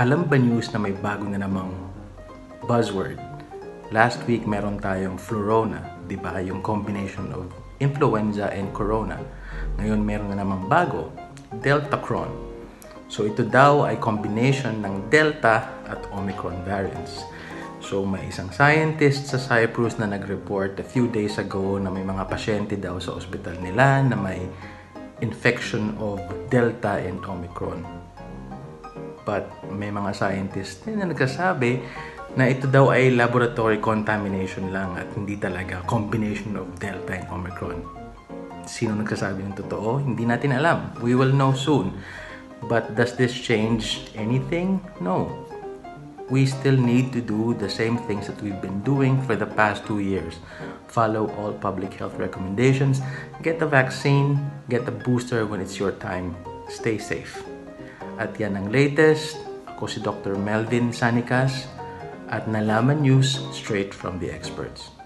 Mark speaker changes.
Speaker 1: Alam ba news na may bago na namang buzzword? Last week meron tayong Flurona, di ba? Yung combination of influenza and corona. Ngayon meron na namang bago, Deltacron. So ito daw ay combination ng Delta at Omicron variants. So may isang scientist sa Cyprus na nag-report a few days ago na may mga pasyente daw sa ospital nila na may infection of Delta and Omicron. But may mga scientists din na nagsasabi na ito daw ay laboratory contamination lang at hindi talaga combination of Delta and Omicron. Sino nagsasabi ng totoo? Hindi natin alam. We will know soon. But does this change anything? No. We still need to do the same things that we've been doing for the past two years. Follow all public health recommendations, get the vaccine, get the booster when it's your time. Stay safe. At yan ang latest. Ako si Dr. Melvin Sanicas at Nalaman News straight from the experts.